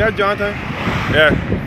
Yeah, Jonathan. Yeah.